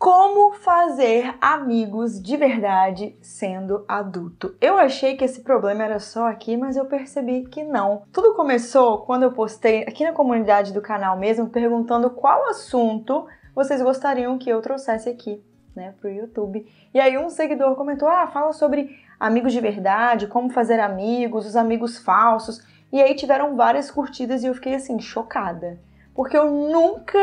Como fazer amigos de verdade sendo adulto? Eu achei que esse problema era só aqui, mas eu percebi que não. Tudo começou quando eu postei aqui na comunidade do canal mesmo perguntando qual assunto vocês gostariam que eu trouxesse aqui, né, pro YouTube. E aí um seguidor comentou: "Ah, fala sobre amigos de verdade, como fazer amigos, os amigos falsos". E aí tiveram várias curtidas e eu fiquei assim chocada, porque eu nunca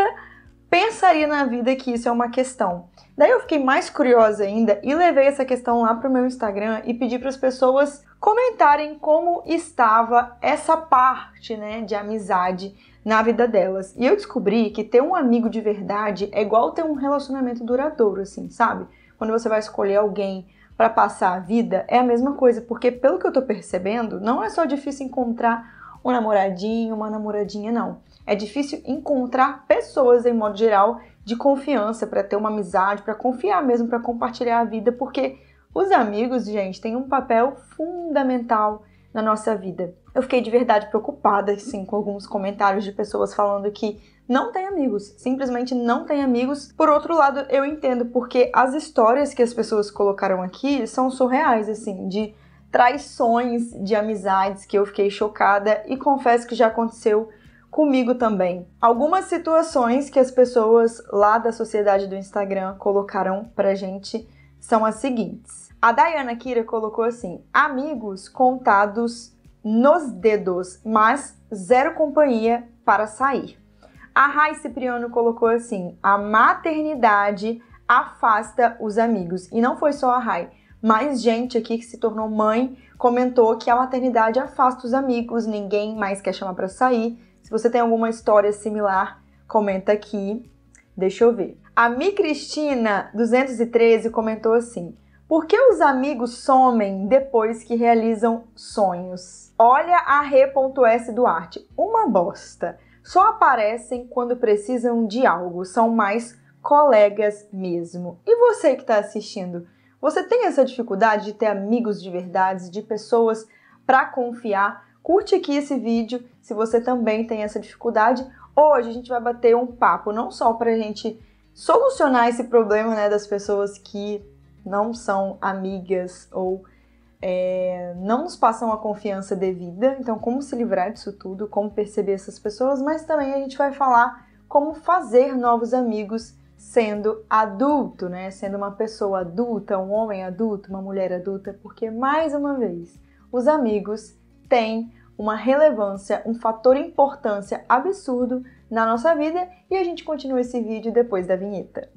pensaria na vida que isso é uma questão. Daí eu fiquei mais curiosa ainda e levei essa questão lá para o meu Instagram e pedi para as pessoas comentarem como estava essa parte, né, de amizade na vida delas. E eu descobri que ter um amigo de verdade é igual ter um relacionamento duradouro, assim, sabe? Quando você vai escolher alguém para passar a vida, é a mesma coisa, porque pelo que eu tô percebendo, não é só difícil encontrar um namoradinho, uma namoradinha, não. É difícil encontrar pessoas, em modo geral, de confiança para ter uma amizade, para confiar mesmo, para compartilhar a vida, porque os amigos, gente, têm um papel fundamental na nossa vida. Eu fiquei de verdade preocupada, assim, com alguns comentários de pessoas falando que não tem amigos, simplesmente não tem amigos. Por outro lado, eu entendo porque as histórias que as pessoas colocaram aqui são surreais, assim, de traições de amizades que eu fiquei chocada e confesso que já aconteceu comigo também. Algumas situações que as pessoas lá da sociedade do Instagram colocaram pra gente são as seguintes. A Dayana Kira colocou assim: amigos contados nos dedos, mas zero companhia para sair. A Rai Cipriano colocou assim: a maternidade afasta os amigos. E não foi só a Rai, mais gente aqui que se tornou mãe comentou que a maternidade afasta os amigos, ninguém mais quer chamar para sair. Se você tem alguma história similar, comenta aqui. Deixa eu ver. A Mi Cristina 213 comentou assim: Por que os amigos somem depois que realizam sonhos? Olha a Re.S Duarte, uma bosta. Só aparecem quando precisam de algo, são mais colegas mesmo. E você que está assistindo, você tem essa dificuldade de ter amigos de verdade, de pessoas para confiar? Curte aqui esse vídeo se você também tem essa dificuldade. Hoje a gente vai bater um papo não só para a gente solucionar esse problema né, das pessoas que não são amigas ou é, não nos passam a confiança devida, então como se livrar disso tudo, como perceber essas pessoas, mas também a gente vai falar como fazer novos amigos sendo adulto, né? Sendo uma pessoa adulta, um homem adulto, uma mulher adulta, porque mais uma vez, os amigos têm uma relevância, um fator importância absurdo na nossa vida e a gente continua esse vídeo depois da vinheta.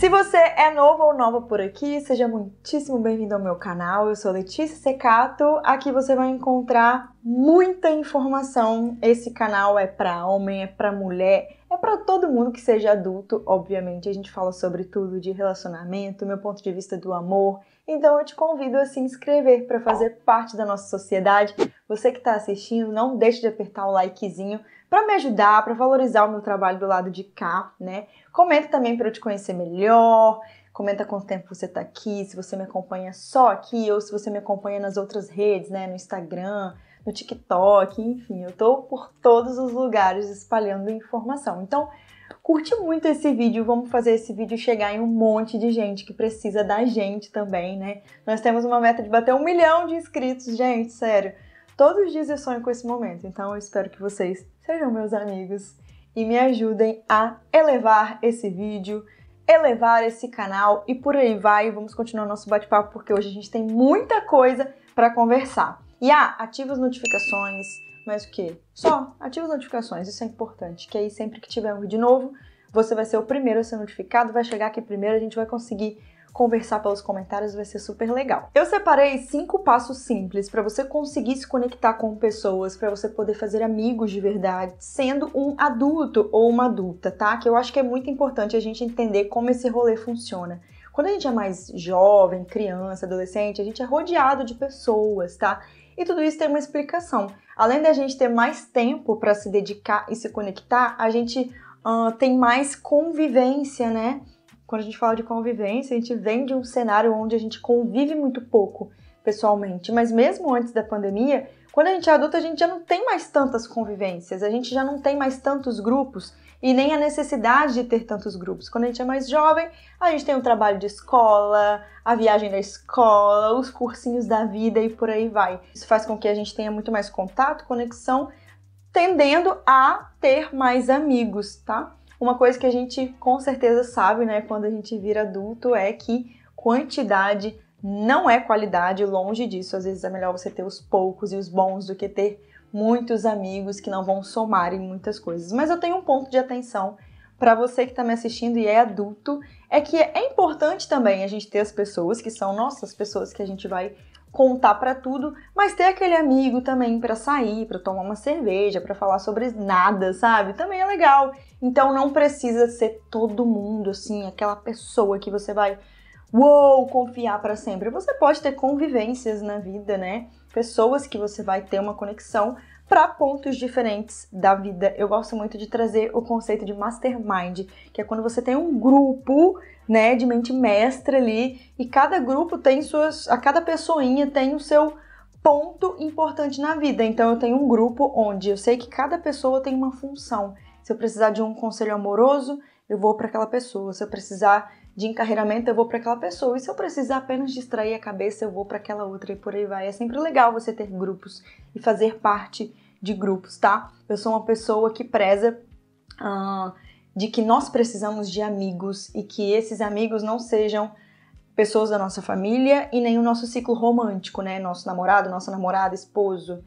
Se você é novo ou nova por aqui, seja muitíssimo bem-vindo ao meu canal. Eu sou Letícia Secato. Aqui você vai encontrar muita informação. Esse canal é para homem, é para mulher, é para todo mundo que seja adulto, obviamente. A gente fala sobre tudo de relacionamento, meu ponto de vista do amor. Então eu te convido a se inscrever para fazer parte da nossa sociedade. Você que está assistindo, não deixe de apertar o likezinho para me ajudar, para valorizar o meu trabalho do lado de cá, né? Comenta também para eu te conhecer melhor. Comenta quanto tempo você está aqui, se você me acompanha só aqui ou se você me acompanha nas outras redes, né? No Instagram, no TikTok, enfim, eu tô por todos os lugares espalhando informação. Então, curte muito esse vídeo, vamos fazer esse vídeo chegar em um monte de gente que precisa da gente também, né? Nós temos uma meta de bater um milhão de inscritos, gente, sério. Todos os dias eu sonho com esse momento, então eu espero que vocês sejam meus amigos e me ajudem a elevar esse vídeo, elevar esse canal e por aí vai. Vamos continuar nosso bate-papo porque hoje a gente tem muita coisa para conversar. E ah, ativa as notificações, mas o que? Só ativa as notificações, isso é importante, que aí sempre que tiver um vídeo novo, você vai ser o primeiro a ser notificado, vai chegar aqui primeiro, a gente vai conseguir conversar pelos comentários, vai ser super legal. Eu separei cinco passos simples para você conseguir se conectar com pessoas, para você poder fazer amigos de verdade, sendo um adulto ou uma adulta, tá? Que eu acho que é muito importante a gente entender como esse rolê funciona. Quando a gente é mais jovem, criança, adolescente, a gente é rodeado de pessoas, tá? E tudo isso tem uma explicação. Além da gente ter mais tempo para se dedicar e se conectar, a gente uh, tem mais convivência, né? quando a gente fala de convivência, a gente vem de um cenário onde a gente convive muito pouco pessoalmente. Mas mesmo antes da pandemia, Quando a gente é adulto, a gente já não tem mais tantas convivências, a gente já não tem mais tantos grupos e nem a necessidade de ter tantos grupos. Quando a gente é mais jovem, a gente tem o trabalho de escola, a viagem da escola, os cursinhos da vida e por aí vai. Isso faz com que a gente tenha muito mais contato, conexão, tendendo a ter mais amigos, tá? Uma coisa que a gente com certeza sabe, né, quando a gente vira adulto é que quantidade não é qualidade, longe disso. Às vezes é melhor você ter os poucos e os bons do que ter muitos amigos que não vão somar em muitas coisas. Mas eu tenho um ponto de atenção para você que está me assistindo e é adulto, é que é importante também a gente ter as pessoas que são nossas pessoas que a gente vai contar para tudo, mas ter aquele amigo também para sair, para tomar uma cerveja, para falar sobre nada, sabe? Também é legal. Então não precisa ser todo mundo assim, aquela pessoa que você vai uou, confiar para sempre. Você pode ter convivências na vida, né? Pessoas que você vai ter uma conexão para pontos diferentes da vida. Eu gosto muito de trazer o conceito de mastermind, que é quando você tem um grupo, né, de mente mestra ali, e cada grupo tem suas, a cada pessoinha tem o seu ponto importante na vida. Então eu tenho um grupo onde eu sei que cada pessoa tem uma função. Se eu precisar de um conselho amoroso, eu vou para aquela pessoa. Se eu precisar de encarreiramento, eu vou para aquela pessoa. E se eu precisar apenas distrair a cabeça, eu vou para aquela outra e por aí vai. É sempre legal você ter grupos e fazer parte de grupos, tá? Eu sou uma pessoa que preza uh, de que nós precisamos de amigos e que esses amigos não sejam pessoas da nossa família e nem o nosso ciclo romântico, né? Nosso namorado, nossa namorada, esposo,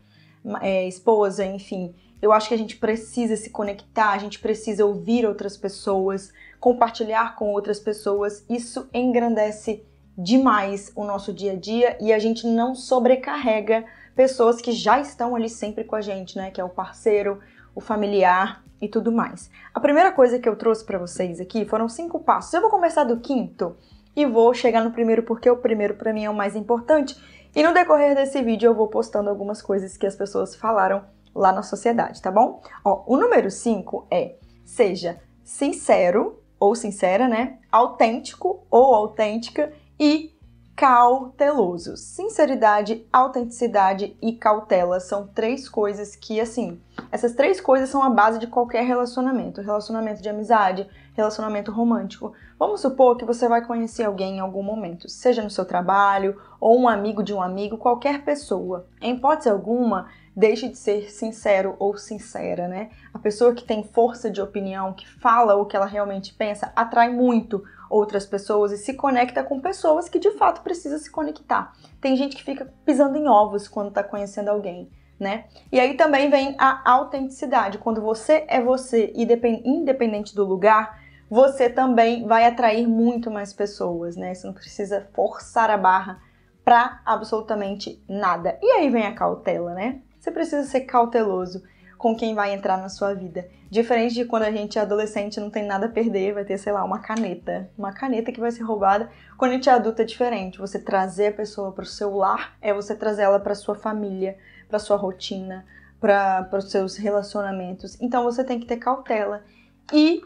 é, esposa, enfim. Eu acho que a gente precisa se conectar, a gente precisa ouvir outras pessoas, compartilhar com outras pessoas. Isso engrandece demais o nosso dia a dia e a gente não sobrecarrega pessoas que já estão ali sempre com a gente, né? Que é o parceiro, o familiar e tudo mais. A primeira coisa que eu trouxe para vocês aqui foram cinco passos. Eu vou começar do quinto e vou chegar no primeiro porque o primeiro para mim é o mais importante. E no decorrer desse vídeo eu vou postando algumas coisas que as pessoas falaram lá na sociedade, tá bom? Ó, o número 5 é seja sincero ou sincera, né? Autêntico ou autêntica e cauteloso. Sinceridade, autenticidade e cautela são três coisas que, assim, essas três coisas são a base de qualquer relacionamento. Relacionamento de amizade, relacionamento romântico. Vamos supor que você vai conhecer alguém em algum momento, seja no seu trabalho ou um amigo de um amigo, qualquer pessoa. Em hipótese alguma, deixe de ser sincero ou sincera, né? A pessoa que tem força de opinião, que fala o que ela realmente pensa, atrai muito outras pessoas e se conecta com pessoas que de fato precisam se conectar. Tem gente que fica pisando em ovos quando tá conhecendo alguém. Né? E aí também vem a autenticidade. Quando você é você, independente do lugar, você também vai atrair muito mais pessoas, né? Você não precisa forçar a barra para absolutamente nada. E aí vem a cautela, né? Você precisa ser cauteloso com quem vai entrar na sua vida. Diferente de quando a gente é adolescente não tem nada a perder, vai ter, sei lá, uma caneta. Uma caneta que vai ser roubada. Quando a gente é adulto é diferente. Você trazer a pessoa para o seu lar é você trazer ela para sua família, para sua rotina, para os seus relacionamentos. Então você tem que ter cautela e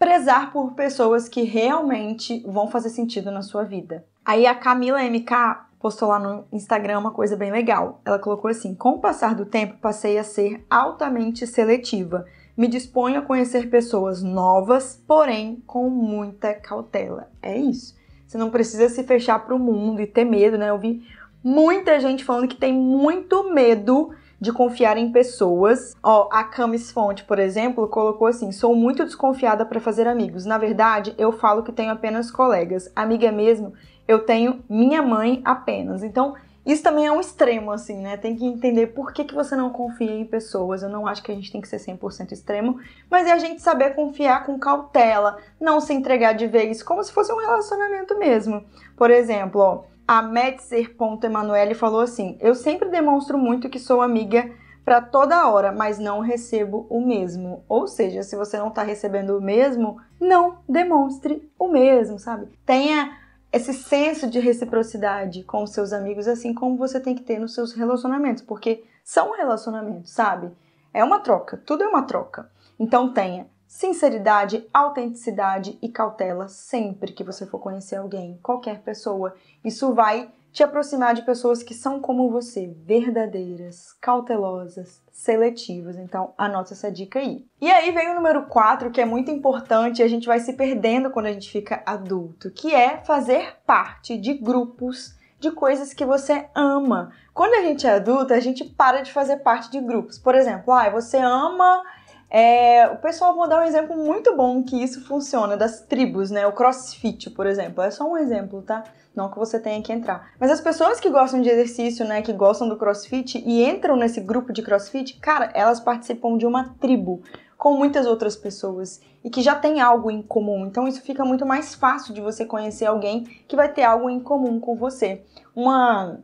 prezar por pessoas que realmente vão fazer sentido na sua vida. Aí a Camila MK postou lá no Instagram uma coisa bem legal. Ela colocou assim: Com o passar do tempo, passei a ser altamente seletiva. Me disponho a conhecer pessoas novas, porém com muita cautela. É isso. Você não precisa se fechar para o mundo e ter medo, né? Eu vi muita gente falando que tem muito medo de confiar em pessoas. Ó, a Camis Fonte, por exemplo, colocou assim: sou muito desconfiada para fazer amigos. Na verdade, eu falo que tenho apenas colegas. Amiga mesmo, eu tenho minha mãe apenas. Então, isso também é um extremo, assim, né? Tem que entender por que, que você não confia em pessoas. Eu não acho que a gente tem que ser 100% extremo, mas é a gente saber confiar com cautela, não se entregar de vez, como se fosse um relacionamento mesmo. Por exemplo, ó, a Metzer.emanuele falou assim: Eu sempre demonstro muito que sou amiga para toda hora, mas não recebo o mesmo. Ou seja, se você não está recebendo o mesmo, não demonstre o mesmo, sabe? Tenha esse senso de reciprocidade com os seus amigos, assim como você tem que ter nos seus relacionamentos, porque são relacionamentos, sabe? É uma troca, tudo é uma troca. Então tenha sinceridade, autenticidade e cautela sempre que você for conhecer alguém, qualquer pessoa. Isso vai te aproximar de pessoas que são como você, verdadeiras, cautelosas, seletivas. Então, anota essa dica aí. E aí vem o número 4, que é muito importante e a gente vai se perdendo quando a gente fica adulto, que é fazer parte de grupos de coisas que você ama. Quando a gente é adulto, a gente para de fazer parte de grupos. Por exemplo, ah, você ama é, o pessoal vou dar um exemplo muito bom que isso funciona das tribos, né? O CrossFit, por exemplo, é só um exemplo, tá? Não que você tenha que entrar. Mas as pessoas que gostam de exercício, né, que gostam do CrossFit e entram nesse grupo de CrossFit, cara, elas participam de uma tribo com muitas outras pessoas e que já tem algo em comum. Então isso fica muito mais fácil de você conhecer alguém que vai ter algo em comum com você. Uma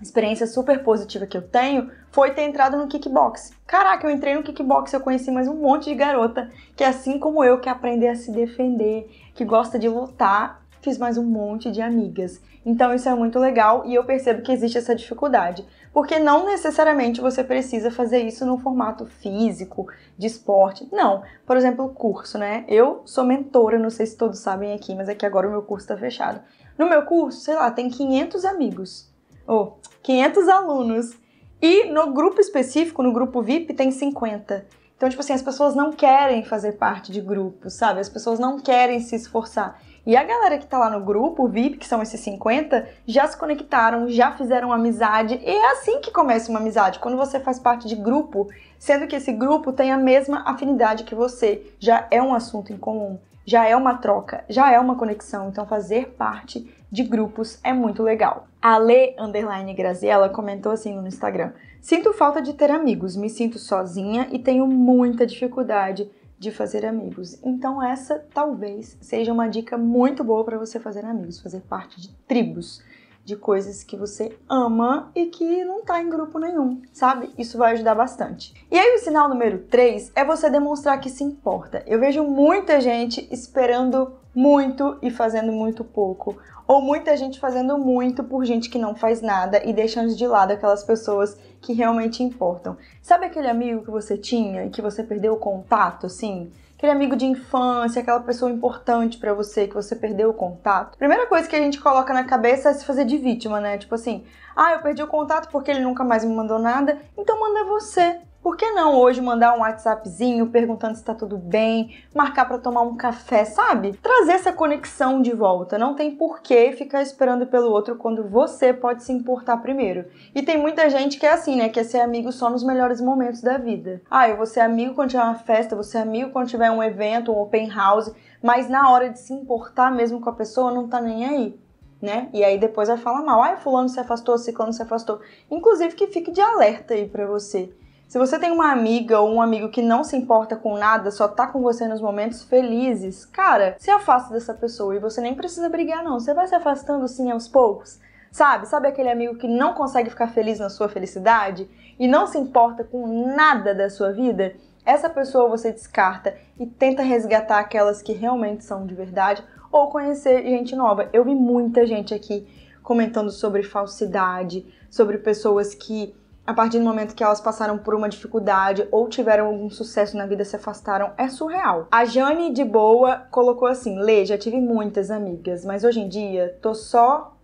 experiência super positiva que eu tenho foi ter entrado no kickbox. Caraca, eu entrei no kickbox, eu conheci mais um monte de garota que assim como eu quer aprender a se defender, que gosta de lutar, fiz mais um monte de amigas. Então isso é muito legal e eu percebo que existe essa dificuldade, porque não necessariamente você precisa fazer isso no formato físico, de esporte. Não. Por exemplo, o curso, né? Eu sou mentora, não sei se todos sabem aqui, mas é que agora o meu curso está fechado. No meu curso, sei lá, tem 500 amigos ou 500 alunos. E no grupo específico, no grupo VIP, tem 50. Então, tipo assim, as pessoas não querem fazer parte de grupos, sabe? As pessoas não querem se esforçar. E a galera que tá lá no grupo VIP, que são esses 50, já se conectaram, já fizeram amizade. E é assim que começa uma amizade, quando você faz parte de grupo, sendo que esse grupo tem a mesma afinidade que você, já é um assunto em comum já é uma troca, já é uma conexão. Então, fazer parte de grupos é muito legal. A Lê Underline Graziella comentou assim no Instagram: Sinto falta de ter amigos, me sinto sozinha e tenho muita dificuldade de fazer amigos. Então, essa talvez seja uma dica muito boa para você fazer amigos, fazer parte de tribos de coisas que você ama e que não tá em grupo nenhum, sabe? Isso vai ajudar bastante. E aí o sinal número 3 é você demonstrar que se importa. Eu vejo muita gente esperando muito e fazendo muito pouco, ou muita gente fazendo muito por gente que não faz nada e deixando de lado aquelas pessoas que realmente importam. Sabe aquele amigo que você tinha e que você perdeu o contato assim? aquele amigo de infância, aquela pessoa importante para você que você perdeu o contato. Primeira coisa que a gente coloca na cabeça é se fazer de vítima, né? Tipo assim, ah, eu perdi o contato porque ele nunca mais me mandou nada, então manda você. Por que não hoje mandar um WhatsAppzinho perguntando se tá tudo bem, marcar para tomar um café, sabe? Trazer essa conexão de volta. Não tem porquê ficar esperando pelo outro quando você pode se importar primeiro. E tem muita gente que é assim, né? Quer ser amigo só nos melhores momentos da vida. Ah, eu vou ser amigo quando tiver uma festa, ser amigo quando tiver um evento, um open house, mas na hora de se importar mesmo com a pessoa, não tá nem aí. Né? E aí depois vai falar mal. Ai, fulano se afastou, ciclano se afastou. Inclusive que fique de alerta aí para você. Se você tem uma amiga ou um amigo que não se importa com nada, só tá com você nos momentos felizes, cara, se afasta dessa pessoa e você nem precisa brigar, não. Você vai se afastando sim aos poucos. Sabe? Sabe aquele amigo que não consegue ficar feliz na sua felicidade e não se importa com nada da sua vida? Essa pessoa você descarta e tenta resgatar aquelas que realmente são de verdade ou conhecer gente nova. Eu vi muita gente aqui comentando sobre falsidade, sobre pessoas que a partir do momento que elas passaram por uma dificuldade ou tiveram algum sucesso na vida, se afastaram, é surreal. A Jane de Boa colocou assim: Lê, já tive muitas amigas, mas hoje em dia tô só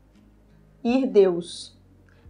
ir Deus.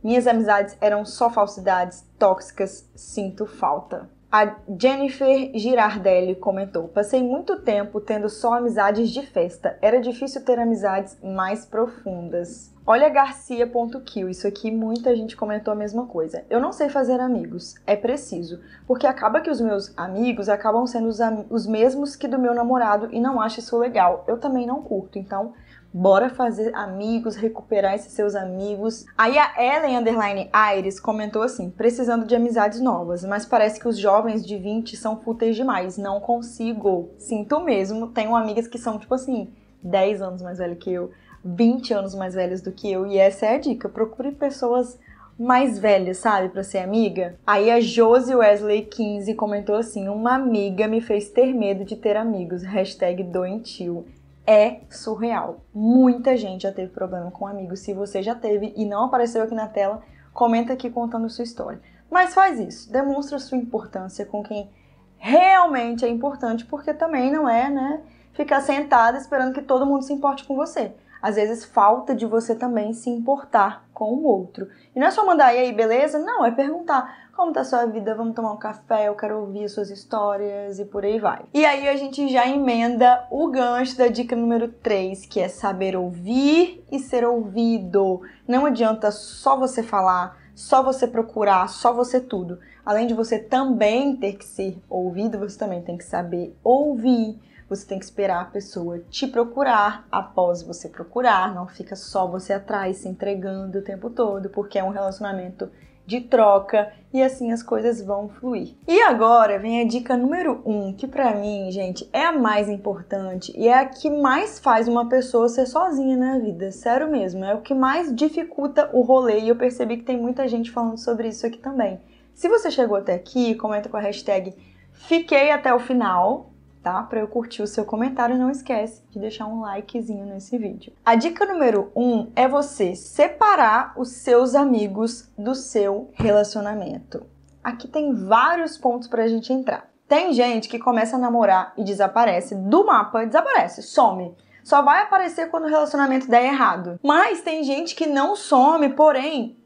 Minhas amizades eram só falsidades tóxicas, sinto falta. A Jennifer Girardelli comentou: Passei muito tempo tendo só amizades de festa. Era difícil ter amizades mais profundas. Olha Garcia.kill, isso aqui muita gente comentou a mesma coisa. Eu não sei fazer amigos, é preciso, porque acaba que os meus amigos acabam sendo os, os mesmos que do meu namorado e não acho isso legal. Eu também não curto, então Bora fazer amigos, recuperar esses seus amigos. Aí a Ellen Underline Aires comentou assim: precisando de amizades novas, mas parece que os jovens de 20 são fúteis demais. Não consigo. Sinto mesmo. Tenho amigas que são, tipo assim, 10 anos mais velhas que eu, 20 anos mais velhas do que eu. E essa é a dica: procure pessoas mais velhas, sabe, para ser amiga. Aí a Josie Wesley 15 comentou assim: Uma amiga me fez ter medo de ter amigos. Hashtag doentio é surreal. Muita gente já teve problema com amigos. Se você já teve e não apareceu aqui na tela, comenta aqui contando sua história. Mas faz isso, demonstra sua importância com quem realmente é importante, porque também não é, né, ficar sentada esperando que todo mundo se importe com você. Às vezes falta de você também se importar com o outro. E não é só mandar, e aí, beleza? Não, é perguntar como tá a sua vida, vamos tomar um café, eu quero ouvir suas histórias e por aí vai. E aí a gente já emenda o gancho da dica número 3, que é saber ouvir e ser ouvido. Não adianta só você falar, só você procurar, só você tudo. Além de você também ter que ser ouvido, você também tem que saber ouvir. Você tem que esperar a pessoa te procurar após você procurar, não fica só você atrás se entregando o tempo todo, porque é um relacionamento de troca e assim as coisas vão fluir. E agora vem a dica número um, que para mim, gente, é a mais importante e é a que mais faz uma pessoa ser sozinha na vida, sério mesmo, é o que mais dificulta o rolê e eu percebi que tem muita gente falando sobre isso aqui também. Se você chegou até aqui, comenta com a hashtag Fiquei até o final, tá? Para eu curtir o seu comentário, não esquece de deixar um likezinho nesse vídeo. A dica número um é você separar os seus amigos do seu relacionamento. Aqui tem vários pontos para a gente entrar. Tem gente que começa a namorar e desaparece do mapa, desaparece, some. Só vai aparecer quando o relacionamento der errado. Mas tem gente que não some, porém,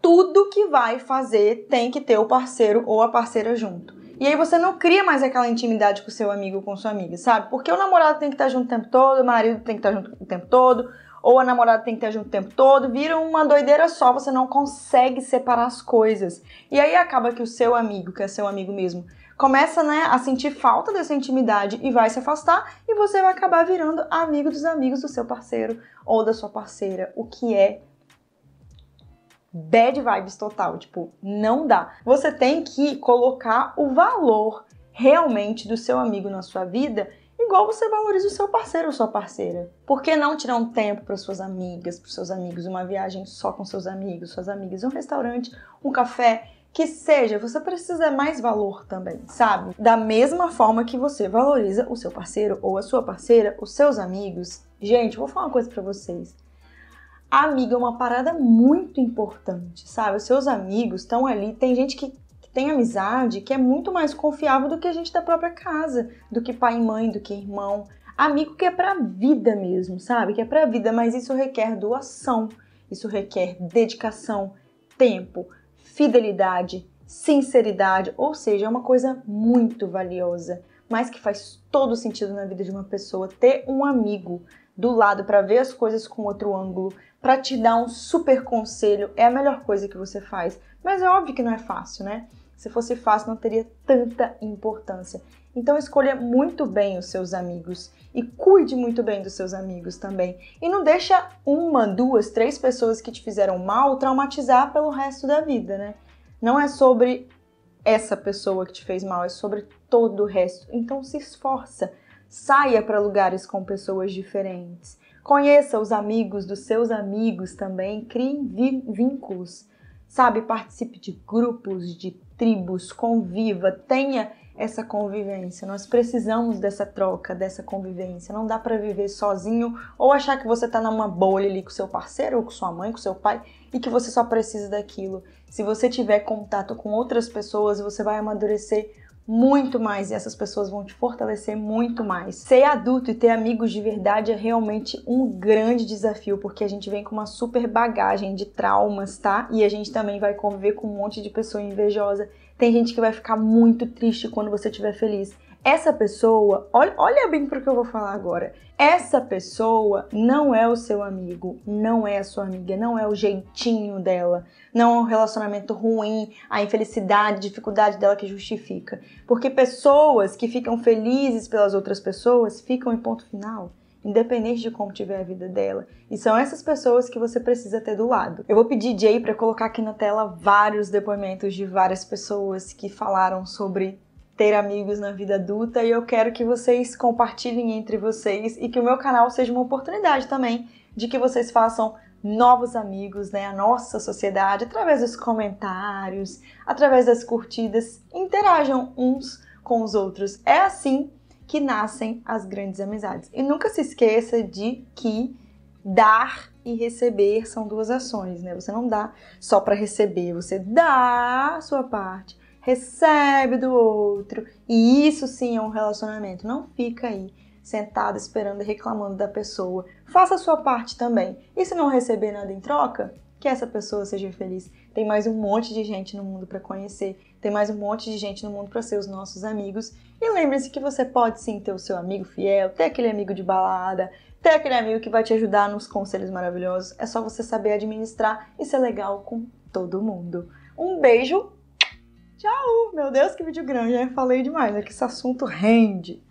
tudo que vai fazer tem que ter o parceiro ou a parceira junto. E aí você não cria mais aquela intimidade com seu amigo com sua amiga, sabe? Porque o namorado tem que estar junto o tempo todo, o marido tem que estar junto o tempo todo, ou a namorada tem que estar junto o tempo todo, vira uma doideira só, você não consegue separar as coisas. E aí acaba que o seu amigo, que é seu amigo mesmo, começa né, a sentir falta dessa intimidade e vai se afastar, e você vai acabar virando amigo dos amigos do seu parceiro ou da sua parceira, o que é bad vibes total, tipo, não dá. Você tem que colocar o valor realmente do seu amigo na sua vida, igual você valoriza o seu parceiro ou sua parceira. Por que não tirar um tempo para suas amigas, para seus amigos, uma viagem só com seus amigos, suas amigas, um restaurante, um café, que seja, você precisa mais valor também, sabe? Da mesma forma que você valoriza o seu parceiro ou a sua parceira, os seus amigos. Gente, vou falar uma coisa para vocês amiga é uma parada muito importante, sabe? Os seus amigos estão ali. Tem gente que tem amizade que é muito mais confiável do que a gente da própria casa, do que pai e mãe, do que irmão. Amigo que é pra vida mesmo, sabe? Que é pra vida, mas isso requer doação, isso requer dedicação, tempo, fidelidade, sinceridade, ou seja, é uma coisa muito valiosa, mas que faz todo sentido na vida de uma pessoa ter um amigo do lado para ver as coisas com outro ângulo, para te dar um super conselho, é a melhor coisa que você faz. Mas é óbvio que não é fácil, né? Se fosse fácil, não teria tanta importância. Então escolha muito bem os seus amigos e cuide muito bem dos seus amigos também. E não deixa uma, duas, três pessoas que te fizeram mal traumatizar pelo resto da vida, né? Não é sobre essa pessoa que te fez mal, é sobre todo o resto. Então se esforça Saia para lugares com pessoas diferentes. Conheça os amigos dos seus amigos também. Crie vínculos. Sabe, participe de grupos, de tribos, conviva, tenha essa convivência. Nós precisamos dessa troca, dessa convivência. Não dá para viver sozinho ou achar que você está numa bolha ali com seu parceiro ou com sua mãe, com seu pai e que você só precisa daquilo. Se você tiver contato com outras pessoas, você vai amadurecer muito mais e essas pessoas vão te fortalecer muito mais. Ser adulto e ter amigos de verdade é realmente um grande desafio, porque a gente vem com uma super bagagem de traumas, tá? E a gente também vai conviver com um monte de pessoa invejosa. Tem gente que vai ficar muito triste quando você estiver feliz. Essa pessoa, olha, olha bem para o que eu vou falar agora. Essa pessoa não é o seu amigo, não é a sua amiga, não é o jeitinho dela, não é um relacionamento ruim, a infelicidade, dificuldade dela que justifica. Porque pessoas que ficam felizes pelas outras pessoas ficam em ponto final independente de como tiver a vida dela. E são essas pessoas que você precisa ter do lado. Eu vou pedir Jay para colocar aqui na tela vários depoimentos de várias pessoas que falaram sobre ter amigos na vida adulta e eu quero que vocês compartilhem entre vocês e que o meu canal seja uma oportunidade também de que vocês façam novos amigos, né, a nossa sociedade, através dos comentários, através das curtidas, interajam uns com os outros. É assim que nascem as grandes amizades. E nunca se esqueça de que dar e receber são duas ações, né? Você não dá só para receber, você dá a sua parte recebe do outro. E isso sim é um relacionamento. Não fica aí sentado esperando e reclamando da pessoa. Faça a sua parte também. E se não receber nada em troca, que essa pessoa seja feliz. Tem mais um monte de gente no mundo para conhecer, tem mais um monte de gente no mundo para ser os nossos amigos. E lembre-se que você pode sim ter o seu amigo fiel, ter aquele amigo de balada, ter aquele amigo que vai te ajudar nos conselhos maravilhosos. É só você saber administrar e ser legal com todo mundo. Um beijo. Tchau. Meu Deus, que vídeo grande, né? Falei demais, é que esse assunto rende.